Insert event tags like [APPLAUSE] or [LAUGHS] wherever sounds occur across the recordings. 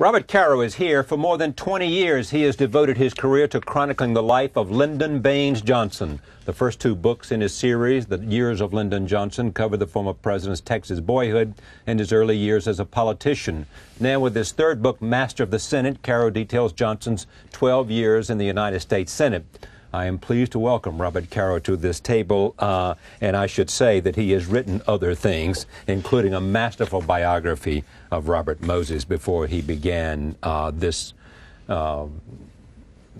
Robert Caro is here. For more than 20 years, he has devoted his career to chronicling the life of Lyndon Baines Johnson. The first two books in his series, The Years of Lyndon Johnson, cover the former president's Texas boyhood and his early years as a politician. Now, with his third book, Master of the Senate, Caro details Johnson's 12 years in the United States Senate. I am pleased to welcome Robert Caro to this table, uh, and I should say that he has written other things, including a masterful biography of Robert Moses before he began uh, this uh,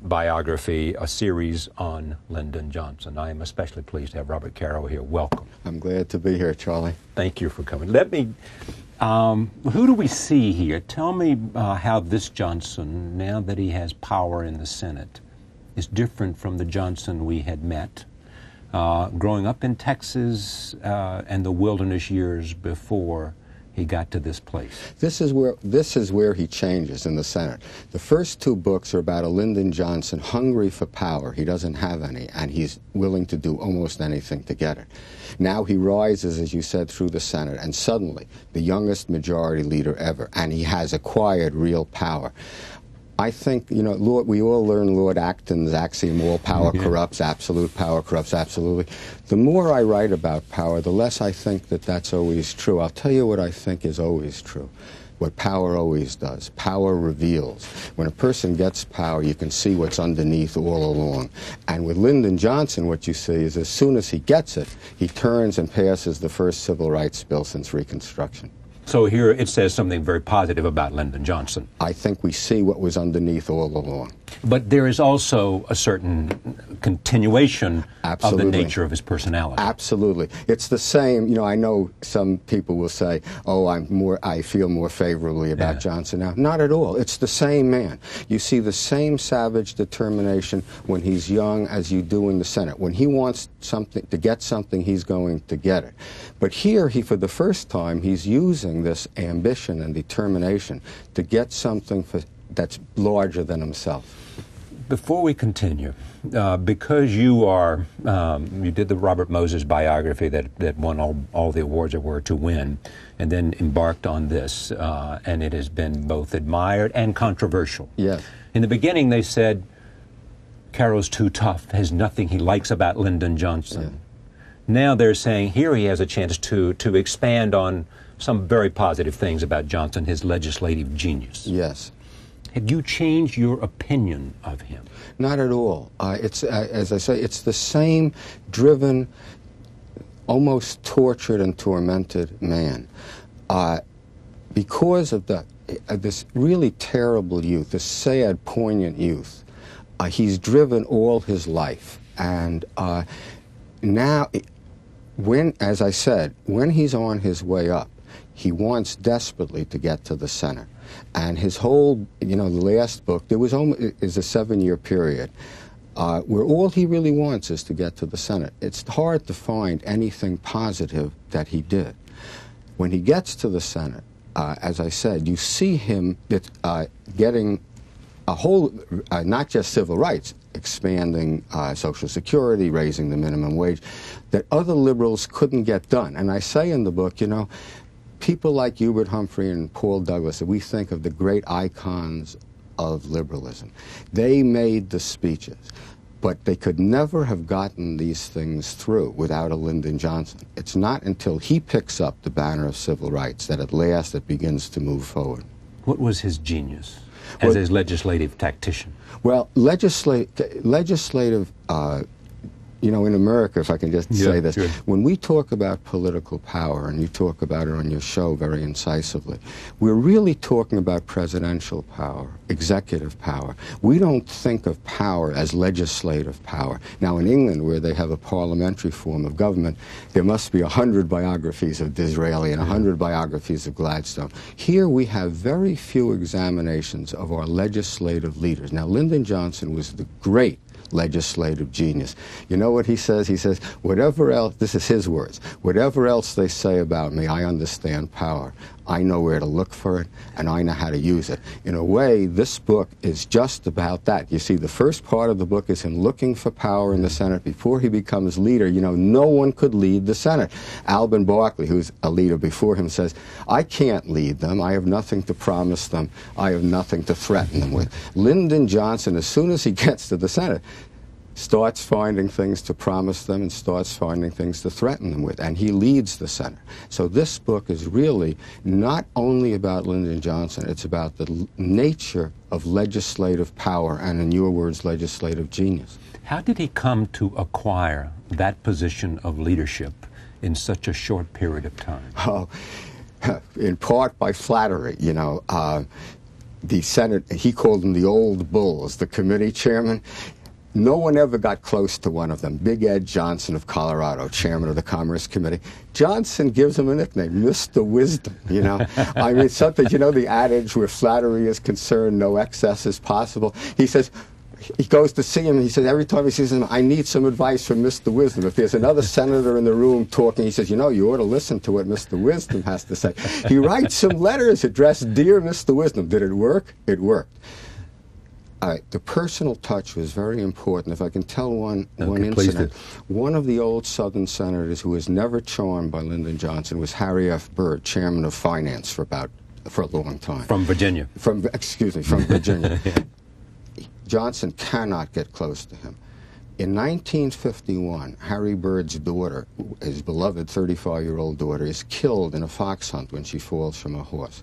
biography, a series on Lyndon Johnson. I am especially pleased to have Robert Caro here. Welcome. I'm glad to be here, Charlie. Thank you for coming. Let me. Um, who do we see here? Tell me uh, how this Johnson, now that he has power in the Senate, is different from the Johnson we had met. Uh, growing up in Texas uh, and the wilderness years before he got to this place. This is where this is where he changes in the Senate. The first two books are about a Lyndon Johnson hungry for power. He doesn't have any, and he's willing to do almost anything to get it. Now he rises, as you said, through the Senate, and suddenly the youngest majority leader ever, and he has acquired real power. I think, you know, Lord, we all learn Lord Acton's axiom, all power yeah. corrupts, absolute power corrupts absolutely. The more I write about power, the less I think that that's always true. I'll tell you what I think is always true. What power always does. Power reveals. When a person gets power, you can see what's underneath all along. And with Lyndon Johnson, what you see is as soon as he gets it, he turns and passes the first civil rights bill since Reconstruction. So here it says something very positive about Lyndon Johnson. I think we see what was underneath all along. But there is also a certain continuation Absolutely. of the nature of his personality. Absolutely. It's the same, you know, I know some people will say, "Oh, I'm more I feel more favorably about yeah. Johnson now." Not at all. It's the same man. You see the same savage determination when he's young as you do in the Senate. When he wants something to get something, he's going to get it. But here he for the first time he's using this ambition and determination to get something for that's larger than himself. Before we continue, uh, because you are, um, you did the Robert Moses biography that, that won all, all the awards there were to win, and then embarked on this, uh, and it has been both admired and controversial. Yes. In the beginning, they said, Caro's too tough, has nothing he likes about Lyndon Johnson. Yeah. Now they're saying here he has a chance to, to expand on some very positive things about Johnson, his legislative genius. Yes. Have you changed your opinion of him? Not at all. Uh, it's uh, as I say, it's the same driven, almost tortured and tormented man, uh, because of the uh, this really terrible youth, this sad, poignant youth. Uh, he's driven all his life, and uh, now, when, as I said, when he's on his way up, he wants desperately to get to the Senate. And his whole, you know, the last book, there was almost, is a seven-year period uh, where all he really wants is to get to the Senate. It's hard to find anything positive that he did. When he gets to the Senate, uh, as I said, you see him uh, getting a whole, uh, not just civil rights, expanding uh, Social Security, raising the minimum wage, that other liberals couldn't get done. And I say in the book, you know, people like Hubert Humphrey and Paul Douglas, we think of the great icons of liberalism. They made the speeches, but they could never have gotten these things through without a Lyndon Johnson. It's not until he picks up the banner of civil rights that at last it begins to move forward. What was his genius as well, a legislative tactician? Well, legislative, legislative uh, you know, in America, if I can just yeah, say this, good. when we talk about political power, and you talk about it on your show very incisively, we're really talking about presidential power, executive power. We don't think of power as legislative power. Now, in England, where they have a parliamentary form of government, there must be a hundred biographies of Disraeli and a hundred biographies of Gladstone. Here, we have very few examinations of our legislative leaders. Now, Lyndon Johnson was the great legislative genius. You know what he says? He says, whatever else, this is his words, whatever else they say about me, I understand power. I know where to look for it, and I know how to use it. In a way, this book is just about that. You see, the first part of the book is him looking for power in the Senate before he becomes leader. You know, no one could lead the Senate. Alben Barkley, who's a leader before him, says, I can't lead them. I have nothing to promise them. I have nothing to threaten them with. Lyndon Johnson, as soon as he gets to the Senate, starts finding things to promise them and starts finding things to threaten them with. And he leads the Senate. So this book is really not only about Lyndon Johnson, it's about the nature of legislative power and, in your words, legislative genius. How did he come to acquire that position of leadership in such a short period of time? [LAUGHS] Oh, [LAUGHS] in part by flattery, you know. Uh, the Senate, he called them the old bulls, the committee chairman. No one ever got close to one of them. Big Ed Johnson of Colorado, chairman of the Commerce Committee. Johnson gives him a nickname, Mr. Wisdom, you know. [LAUGHS] I mean, something, you know, the adage where flattery is concerned, no excess is possible. He says, he goes to see him. And he says every time he sees him, I need some advice from Mr. Wisdom. If there's another [LAUGHS] senator in the room talking, he says, you know, you ought to listen to what Mr. Wisdom has to say. He writes some letters addressed, dear Mr. Wisdom. Did it work? It worked. The personal touch was very important. If I can tell one, okay, one incident, one of the old Southern senators who was never charmed by Lyndon Johnson was Harry F. Byrd, chairman of finance for about for a long time. From Virginia. From excuse me, from Virginia. [LAUGHS] yeah. Johnson cannot get close to him. In 1951, Harry Byrd's daughter, his beloved 35 year old daughter, is killed in a fox hunt when she falls from a horse.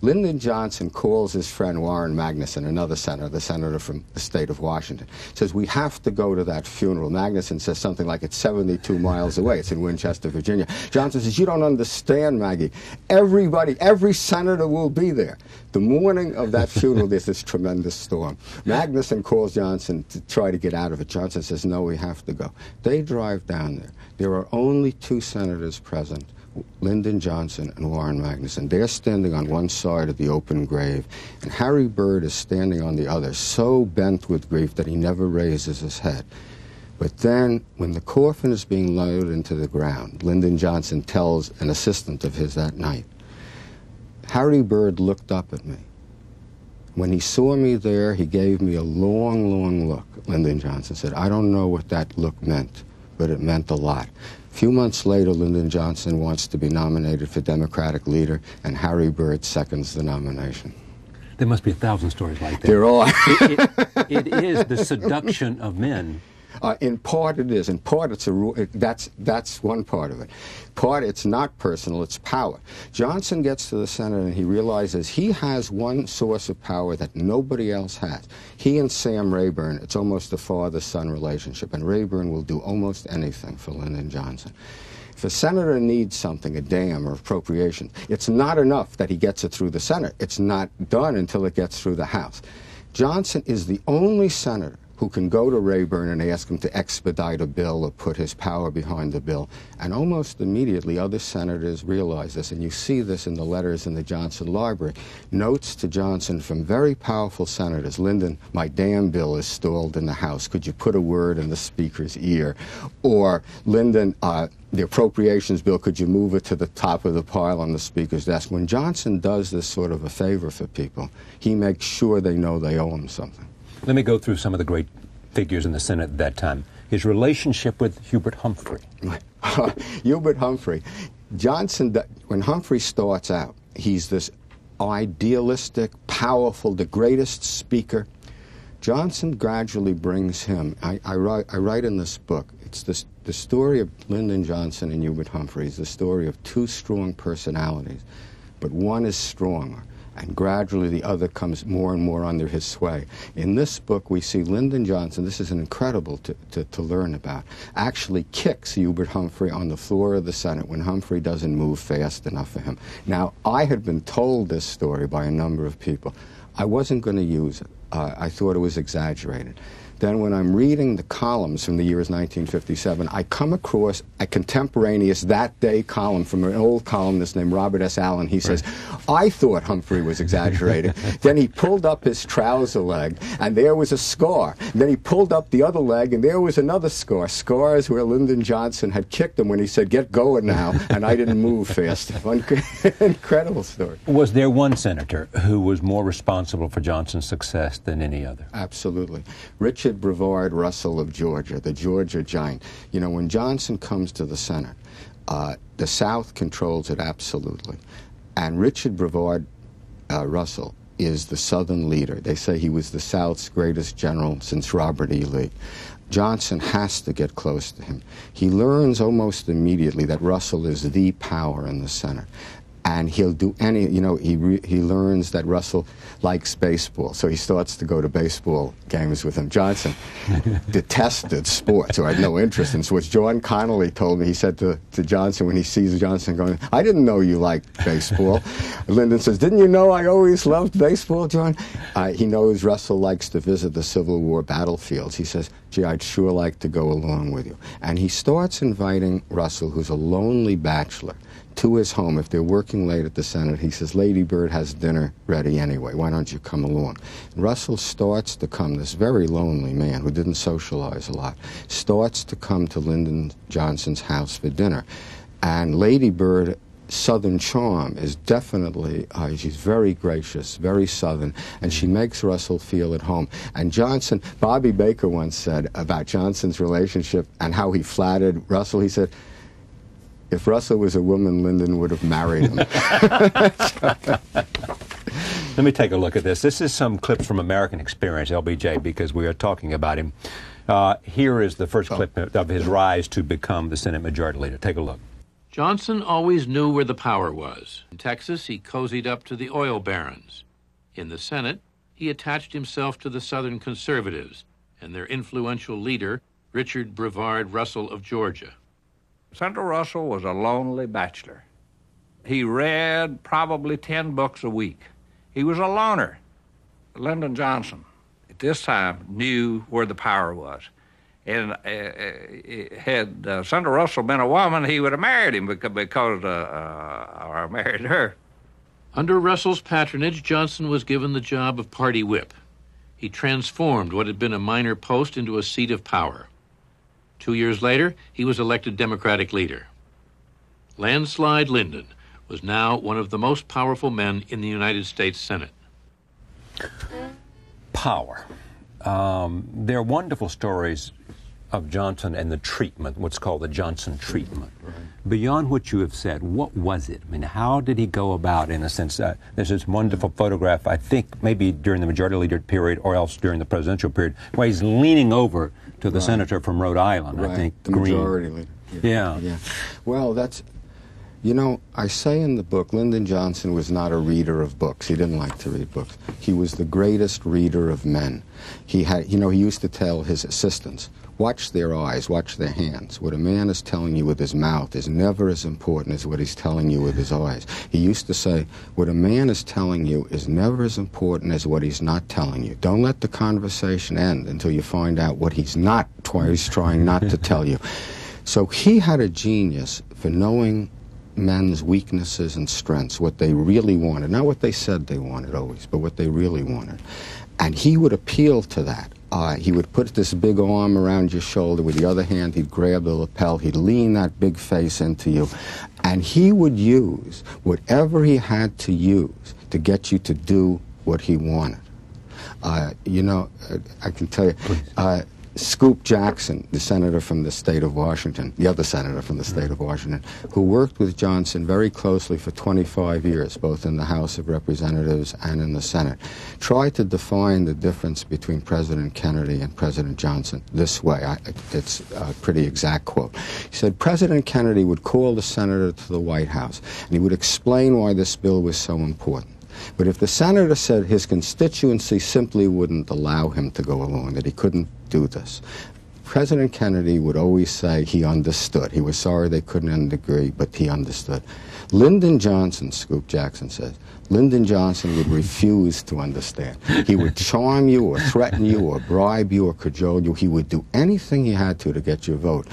Lyndon Johnson calls his friend Warren Magnuson, another senator, the senator from the state of Washington, says, We have to go to that funeral. Magnuson says something like, It's 72 miles away. It's in Winchester, Virginia. Johnson says, You don't understand, Maggie. Everybody, every senator will be there. The morning of that funeral, there's this tremendous storm. Magnuson calls Johnson to try to get out of it. Johnson says, No, we have to go. They drive down there. There are only two senators present. Lyndon Johnson and Warren Magnuson. They're standing on one side of the open grave, and Harry Byrd is standing on the other, so bent with grief that he never raises his head. But then, when the coffin is being lowered into the ground, Lyndon Johnson tells an assistant of his that night, Harry Byrd looked up at me. When he saw me there, he gave me a long, long look. Lyndon Johnson said, I don't know what that look meant, but it meant a lot. A few months later, Lyndon Johnson wants to be nominated for Democratic leader, and Harry Byrd seconds the nomination. There must be a thousand stories like that. There are. it, it, it is the seduction of men uh, in part, it is. In part, it's a rule. That's that's one part of it. Part, it's not personal. It's power. Johnson gets to the Senate and he realizes he has one source of power that nobody else has. He and Sam Rayburn. It's almost a father-son relationship, and Rayburn will do almost anything for Lyndon Johnson. If a senator needs something, a dam or appropriation, it's not enough that he gets it through the Senate. It's not done until it gets through the House. Johnson is the only senator who can go to Rayburn and ask him to expedite a bill or put his power behind the bill. And almost immediately, other senators realize this, and you see this in the letters in the Johnson Library. Notes to Johnson from very powerful senators Lyndon, my damn bill is stalled in the House. Could you put a word in the Speaker's ear? Or, Lyndon, uh, the appropriations bill, could you move it to the top of the pile on the Speaker's desk? When Johnson does this sort of a favor for people, he makes sure they know they owe him something. Let me go through some of the great figures in the Senate at that time. His relationship with Hubert Humphrey. [LAUGHS] Hubert Humphrey. Johnson, when Humphrey starts out, he's this idealistic, powerful, the greatest speaker. Johnson gradually brings him. I, I, write, I write in this book, it's this, the story of Lyndon Johnson and Hubert Humphrey is the story of two strong personalities, but one is stronger and gradually the other comes more and more under his sway. In this book, we see Lyndon Johnson, this is an incredible to, to, to, learn about, actually kicks Hubert Humphrey on the floor of the Senate when Humphrey doesn't move fast enough for him. Now, I had been told this story by a number of people. I wasn't going to use it. Uh, I thought it was exaggerated. Then, when I'm reading the columns from the years 1957, I come across a contemporaneous that day column from an old columnist named Robert S. Allen. He says, I thought Humphrey was exaggerating. [LAUGHS] then he pulled up his trouser leg, and there was a scar. Then he pulled up the other leg, and there was another scar. Scars where Lyndon Johnson had kicked him when he said, Get going now, and I didn't move fast. [LAUGHS] Incredible story. Was there one senator who was more responsible for Johnson's success than any other? Absolutely. Richard Brevard Russell of Georgia, the Georgia giant. You know, when Johnson comes to the Senate, uh, the South controls it absolutely. And Richard Brevard uh, Russell is the Southern leader. They say he was the South's greatest general since Robert E. Lee. Johnson has to get close to him. He learns almost immediately that Russell is the power in the Senate and he'll do any you know he re, he learns that Russell likes baseball so he starts to go to baseball games with him. Johnson [LAUGHS] detested sports or had no interest in sports. John Connally told me he said to, to Johnson when he sees Johnson going I didn't know you liked baseball. [LAUGHS] Lyndon says didn't you know I always loved baseball John? Uh, he knows Russell likes to visit the Civil War battlefields. He says gee I'd sure like to go along with you. And he starts inviting Russell who's a lonely bachelor to his home. If they're working late at the Senate, he says, Lady Bird has dinner ready anyway. Why don't you come along? And Russell starts to come, this very lonely man who didn't socialize a lot, starts to come to Lyndon Johnson's house for dinner. And Lady Bird Southern charm is definitely, uh, she's very gracious, very Southern, and she makes Russell feel at home. And Johnson, Bobby Baker once said about Johnson's relationship and how he flattered Russell, he said, if Russell was a woman, Lyndon would have married him. [LAUGHS] Let me take a look at this. This is some clips from American Experience, LBJ, because we are talking about him. Uh, here is the first clip of his rise to become the Senate Majority Leader. Take a look. Johnson always knew where the power was. In Texas, he cozied up to the oil barons. In the Senate, he attached himself to the Southern conservatives and their influential leader, Richard Brevard Russell of Georgia. Senator Russell was a lonely bachelor. He read probably 10 books a week. He was a loner. Lyndon Johnson, at this time, knew where the power was. And uh, uh had uh, Senator Russell been a woman, he would have married him because, because uh, uh, or married her. Under Russell's patronage, Johnson was given the job of party whip. He transformed what had been a minor post into a seat of power. Two years later, he was elected Democratic leader. Landslide Lyndon was now one of the most powerful men in the United States Senate. Power. Um, there are wonderful stories of Johnson and the treatment, what's called the Johnson treatment. Right. Beyond what you have said, what was it? I mean, how did he go about, in a sense? Uh, there's this wonderful photograph, I think maybe during the majority leader period or else during the presidential period, where he's leaning over to the right. senator from Rhode Island, right. I think. The Green. majority leader. Yeah. yeah. yeah. Well, that's you know, I say in the book, Lyndon Johnson was not a reader of books. He didn't like to read books. He was the greatest reader of men. He had, you know, he used to tell his assistants, watch their eyes, watch their hands. What a man is telling you with his mouth is never as important as what he's telling you with his eyes. He used to say, what a man is telling you is never as important as what he's not telling you. Don't let the conversation end until you find out what he's not, he's trying not to tell you. So he had a genius for knowing men's weaknesses and strengths, what they really wanted. Not what they said they wanted always, but what they really wanted. And he would appeal to that. Uh, he would put this big arm around your shoulder. With the other hand, he'd grab the lapel. He'd lean that big face into you. And he would use whatever he had to use to get you to do what he wanted. Uh, you know, I can tell you, uh, Scoop Jackson, the senator from the state of Washington, the other senator from the mm-hmm. state of Washington, who worked with Johnson very closely for 25 years, both in the House of Representatives and in the Senate, tried to define the difference between President Kennedy and President Johnson this way. I, it's a pretty exact quote. He said, President Kennedy would call the senator to the White House, and he would explain why this bill was so important. But if the senator said his constituency simply wouldn't allow him to go along, that he couldn't do this, President Kennedy would always say he understood. He was sorry they couldn't agree, but he understood. Lyndon Johnson, Scoop Jackson says, Lyndon Johnson would refuse to understand. He would charm you or threaten you or bribe you or cajole you. He would do anything he had to to get your vote,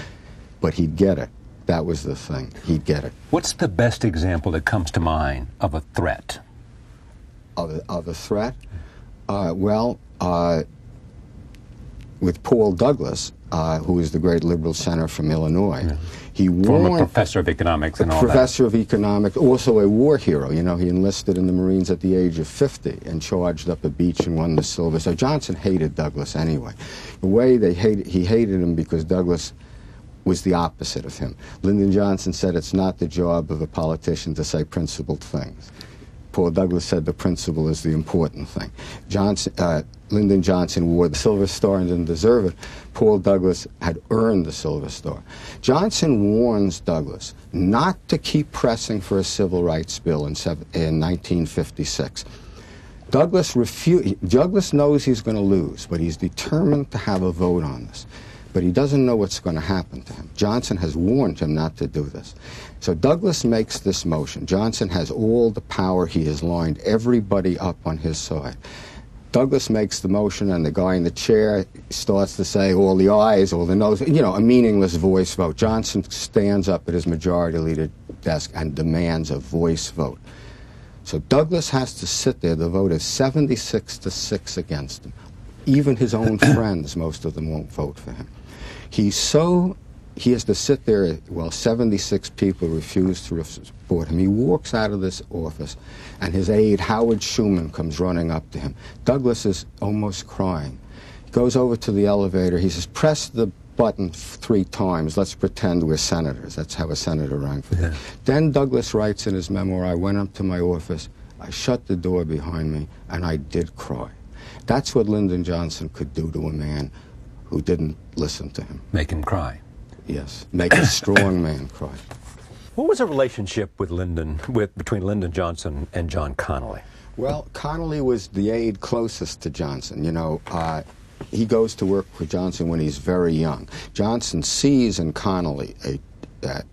but he'd get it. That was the thing. He'd get it. What's the best example that comes to mind of a threat? Of a, of a threat? Uh, well, uh, with Paul Douglas, uh, who is the great liberal senator from Illinois. Yeah. He Former warned, professor of economics and all professor that. of economics, also a war hero. You know, he enlisted in the Marines at the age of 50 and charged up a beach and won the Silver. So Johnson hated Douglas anyway. The way they hated, he hated him because Douglas was the opposite of him. Lyndon Johnson said it's not the job of a politician to say principled things. Paul Douglas said the principle is the important thing. Johnson, uh, Lyndon Johnson wore the Silver Star and didn't deserve it. Paul Douglas had earned the Silver Star. Johnson warns Douglas not to keep pressing for a civil rights bill in, in 1956. Douglas, refu- Douglas knows he's going to lose, but he's determined to have a vote on this. But he doesn't know what's going to happen to him. Johnson has warned him not to do this. So Douglas makes this motion. Johnson has all the power. He has lined everybody up on his side. Douglas makes the motion, and the guy in the chair starts to say all the ayes, all the noes, you know, a meaningless voice vote. Johnson stands up at his majority leader desk and demands a voice vote. So Douglas has to sit there. The vote is 76 to 6 against him. Even his own [CLEARS THROAT] friends, most of them won't vote for him. He's so he has to sit there while 76 people refuse to support him. He walks out of this office, and his aide, Howard Shuman, comes running up to him. Douglas is almost crying. He goes over to the elevator. He says, Press the button three times. Let's pretend we're senators. That's how a senator rang for yeah. Then Douglas writes in his memoir I went up to my office, I shut the door behind me, and I did cry. That's what Lyndon Johnson could do to a man who didn't listen to him. Make him cry. Yes, make a strong [COUGHS] man cry. What was the relationship with Lyndon, with between Lyndon Johnson and John Connally? Well, Connally was the aide closest to Johnson. You know, uh, he goes to work for Johnson when he's very young. Johnson sees in Connally a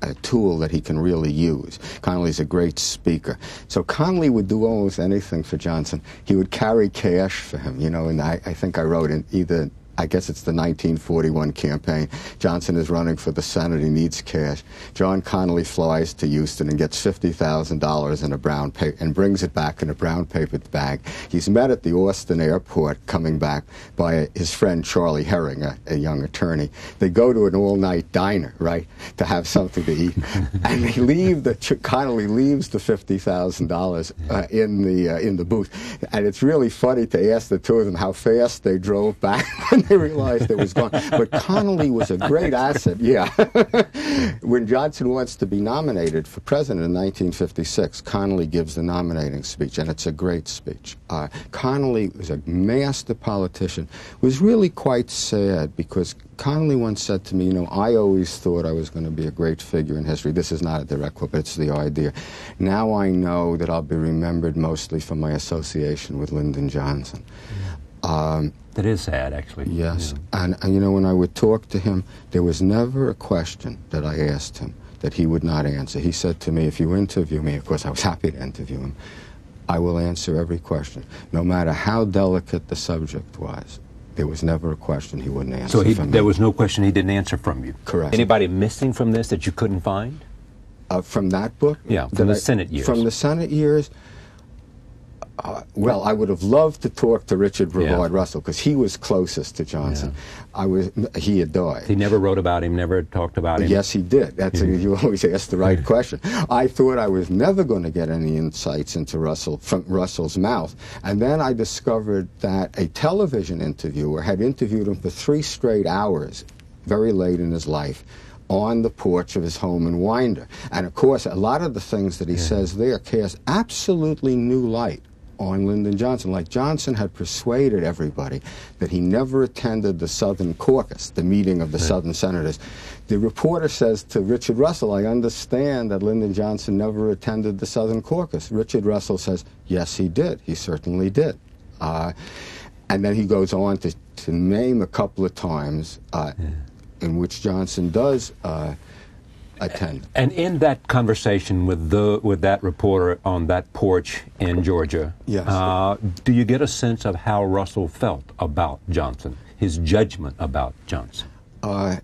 a, tool that he can really use. Connally's a great speaker. So Connally would do almost anything for Johnson. He would carry cash for him, you know, and I, I think I wrote in either I guess it's the 1941 campaign. Johnson is running for the Senate. He needs cash. John Connally flies to Houston and gets $50,000 in a brown paper and brings it back in a brown paper bag. He's met at the Austin airport coming back by his friend Charlie Herring, a, a young attorney. They go to an all-night diner, right, to have something to eat, [LAUGHS] and they leave the Connally leaves the $50,000 uh, in the uh, in the booth, and it's really funny to ask the two of them how fast they drove back [LAUGHS] they realized it was gone. But Connally was a great [LAUGHS] asset, yeah. [LAUGHS] when Johnson wants to be nominated for president in 1956, Connally gives the nominating speech, and it's a great speech. Uh, Connally was a master politician, was really quite sad because Connally once said to me, you know, I always thought I was going to be a great figure in history. This is not a direct quote, but it's the idea. Now I know that I'll be remembered mostly for my association with Lyndon Johnson. Um, that is sad, actually. Yes. Yeah. And, and, you know, when I would talk to him, there was never a question that I asked him that he would not answer. He said to me, if you interview me, of course, I was [LAUGHS] happy to interview him, I will answer every question, no matter how delicate the subject was. There was never a question he wouldn't answer. So he, there was no question he didn't answer from you. Correct. Anybody missing from this that you couldn't find? Uh, from that book? Yeah, from the I, Senate years. From the Senate years, uh, well, I would have loved to talk to Richard Brevard yeah. Russell because he was closest to Johnson. Yeah. I was he had died. He never wrote about him, never talked about him. Yes, he did. That's a, you always ask the right question. I thought I was never going to get any insights into Russell from Russell's mouth, and then I discovered that a television interviewer had interviewed him for three straight hours, very late in his life on the porch of his home in Winder. And of course, a lot of the things that he yeah. says there cast absolutely new light on Lyndon Johnson. Like Johnson had persuaded everybody that he never attended the Southern Caucus, the meeting of the right. Southern Senators. The reporter says to Richard Russell, I understand that Lyndon Johnson never attended the Southern Caucus. Richard Russell says, yes, he did. He certainly did. Uh, and then he goes on to, to name a couple of times uh, yeah. in which Johnson does uh, attend. And in that conversation with the with that reporter on that porch in Georgia, Yes. uh, do you get a sense of how Russell felt about Johnson, his judgment about Johnson? Uh,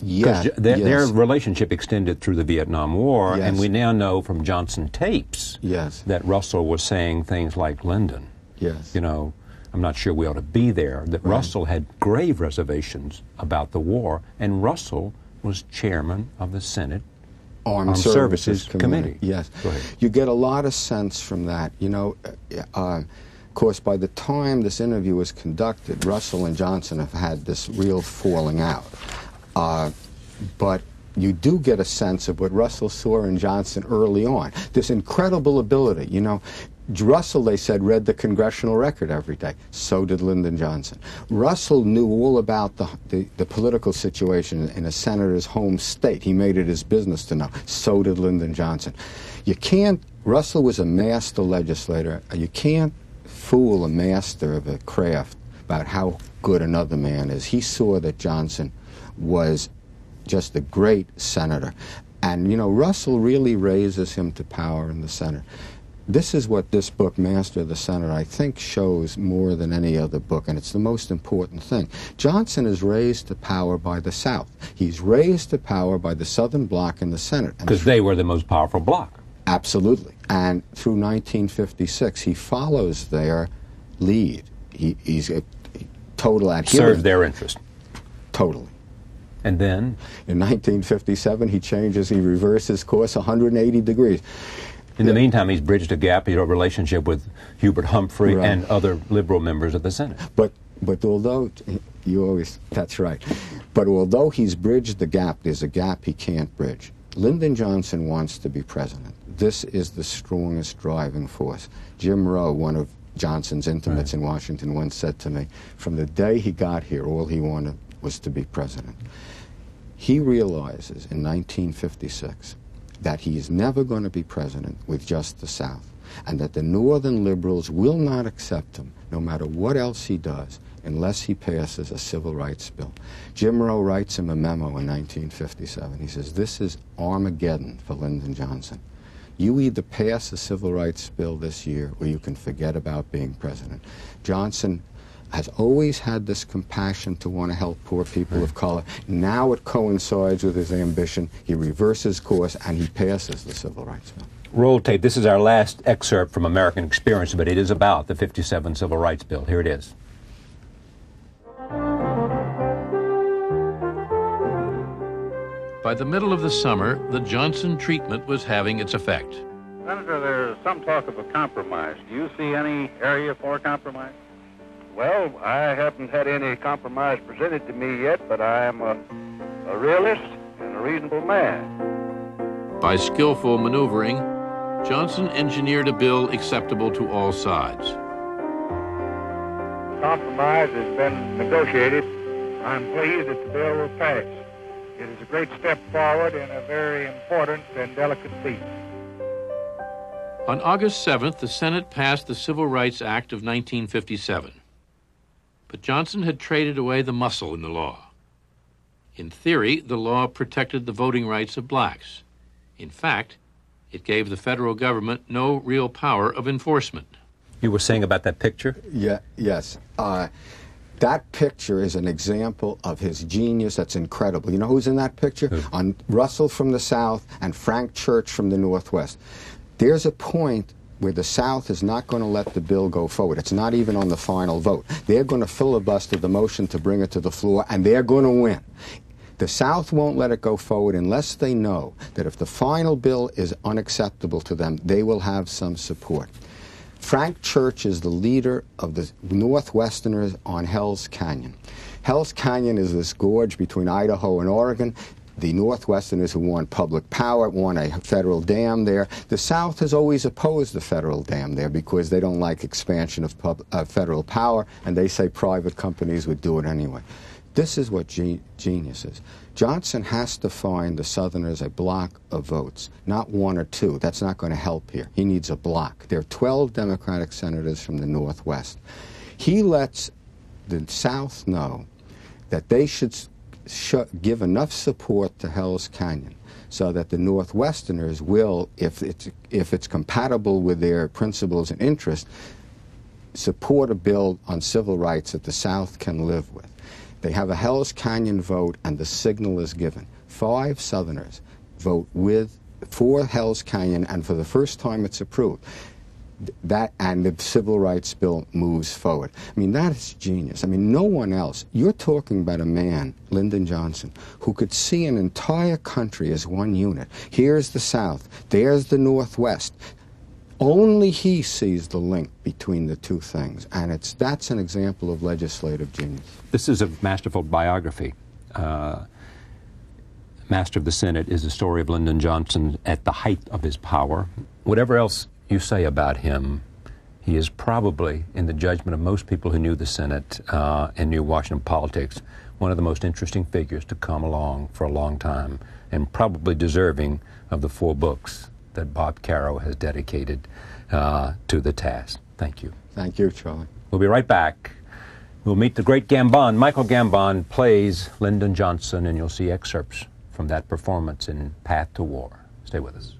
yeah, their, their relationship extended through the Vietnam War, and we now know from Johnson tapes Yes. that Russell was saying things like Lyndon. yes. You know, I'm not sure we ought to be there. That Russell had grave reservations about the war, and Russell was chairman of the Senate Armed, Armed Services, Services Committee. Committee. Yes. You get a lot of sense from that. You know, uh, uh, of course, by the time this interview was conducted, Russell and Johnson have had this real falling out. Uh, but you do get a sense of what Russell saw in Johnson early on. This incredible ability. You know, Russell, they said, read the congressional record every day. So did Lyndon Johnson. Russell knew all about the, the, the political situation in a senator's home state. He made it his business to know. So did Lyndon Johnson. You can't, Russell was a master legislator. You can't fool a master of a craft about how good another man is. He saw that Johnson was just a great senator. And, you know, Russell really raises him to power in the Senate. This is what this book, Master of the Senate, I think shows more than any other book, and it's the most important thing. Johnson is raised to power by the South. He's raised to power by the Southern Bloc in the Senate. Because they were the most powerful bloc. Absolutely. And through 1956, he follows their lead. He, he's a total adherent. Served their interest. Totally. And then In 1957, he changes, he reverses course 180 degrees. In the meantime, he's bridged a gap, you know, relationship with Hubert Humphrey Right. and other liberal members of the Senate. But but although you always that's right. But although he's bridged the gap, there's a gap he can't bridge. Lyndon Johnson wants to be president. This is the strongest driving force. Jim Rowe, one of Johnson's intimates in Washington, once said to me, from the day he got here, all he wanted was to be president. He realizes in 1956 that he is never going to be president with just the South, and that the Northern liberals will not accept him, no matter what else he does, unless he passes a civil rights bill. Jim Rowe writes him a memo in 1957. He says, This is Armageddon for Lyndon Johnson. You either pass a civil rights bill this year or you can forget about being president. Johnson has always had this compassion to want to help poor people of color. Now it coincides with his ambition. He reverses course and he passes the civil rights bill. Roll tape. This is our last excerpt from American Experience, but it is about the 57 Civil Rights Bill. Here it is. By the middle of the summer, the Johnson treatment was having its effect. Senator, there's some talk of a compromise. Do you see any area for compromise? Well, I haven't had any compromise presented to me yet, but I am a, a realist and a reasonable man. By skillful maneuvering, Johnson engineered a bill acceptable to all sides. Compromise has been negotiated. I'm pleased that the bill will pass. It is a great step forward in a very important and delicate field. On August 7th, the Senate passed the Civil Rights Act of 1957. But Johnson had traded away the muscle in the law. In theory, the law protected the voting rights of blacks. In fact, it gave the federal government no real power of enforcement. You were saying about that picture? Yeah, yes. Uh, that picture is an example of his genius that's incredible. You know who's in that picture? On Russell from the South and Frank Church from the Northwest. There's a point where the South is not going to let the bill go forward. It's not even on the final vote. They're going to filibuster the motion to bring it to the floor, and they're going to win. The South won't let it go forward unless they know that if the final bill is unacceptable to them, they will have some support. Frank Church is the leader of the Northwesterners on Hell's Canyon. Hell's Canyon is this gorge between Idaho and Oregon. The Northwesterners who want public power want a federal dam there. The South has always opposed the federal dam there because they don't like expansion of uh, federal power, and they say private companies would do it anyway. This is what ge- genius is. Johnson has to find the Southerners a block of votes, not one or two. That's not going to help here. He needs a block. There are 12 Democratic senators from the Northwest. He lets the South know that they should give enough support to Hell's Canyon so that the Northwesterners will, if it's, if it's compatible with their principles and interests, support a bill on civil rights that the South can live with. They have a Hell's Canyon vote, and the signal is given. Five Southerners vote with for Hell's Canyon, and for the first time, it's approved. That and the civil rights bill moves forward. I mean, that is genius. I mean, no one else. You're talking about a man, Lyndon Johnson, who could see an entire country as one unit. Here's the South, there's the Northwest. Only he sees the link between the two things, and it's that's an example of legislative genius. This is a masterful biography. Uh, Master of the Senate is the story of Lyndon Johnson at the height of his power. Whatever else you say about him, he is probably, in the judgment of most people who knew the Senate uh, and knew Washington politics, one of the most interesting figures to come along for a long time, and probably deserving of the four books that Bob Caro has dedicated uh, to the task. Thank you. Thank you, Charlie. We'll be right back. We'll meet the great Gambon. Michael Gambon plays Lyndon Johnson, and you'll see excerpts from that performance in Path to War. Stay with us.